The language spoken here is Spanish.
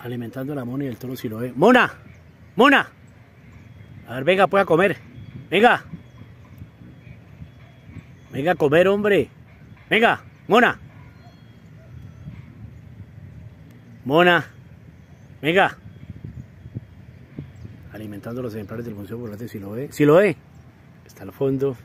alimentando a la mona y el toro si lo ve. ¡Mona! ¡Mona! A ver, venga, pueda comer. Venga. Venga a comer, hombre. Venga, mona. Mona. Venga. Alimentando los ejemplares del Museo Volante si lo ve. Si lo ve. Está al fondo.